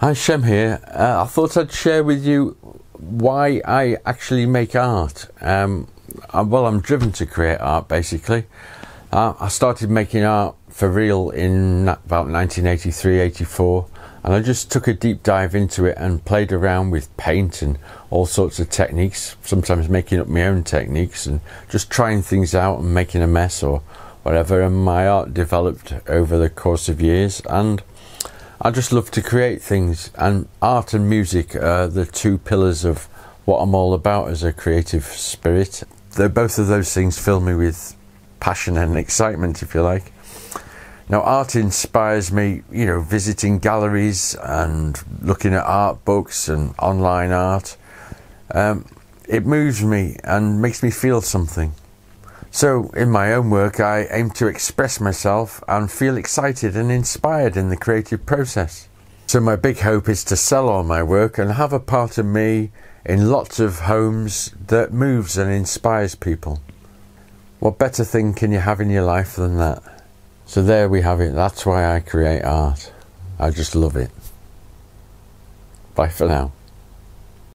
Hi, Shem here. Uh, I thought I'd share with you why I actually make art. Um, I, well, I'm driven to create art basically. Uh, I started making art for real in about 1983 84, and I just took a deep dive into it and played around with paint and all sorts of techniques, sometimes making up my own techniques and just trying things out and making a mess or whatever. And my art developed over the course of years and I just love to create things, and art and music are the two pillars of what I'm all about as a creative spirit. Both of those things fill me with passion and excitement, if you like. Now, art inspires me, you know, visiting galleries and looking at art books and online art. Um, it moves me and makes me feel something. So, in my own work, I aim to express myself and feel excited and inspired in the creative process. So, my big hope is to sell all my work and have a part of me in lots of homes that moves and inspires people. What better thing can you have in your life than that? So, there we have it. That's why I create art. I just love it. Bye for now.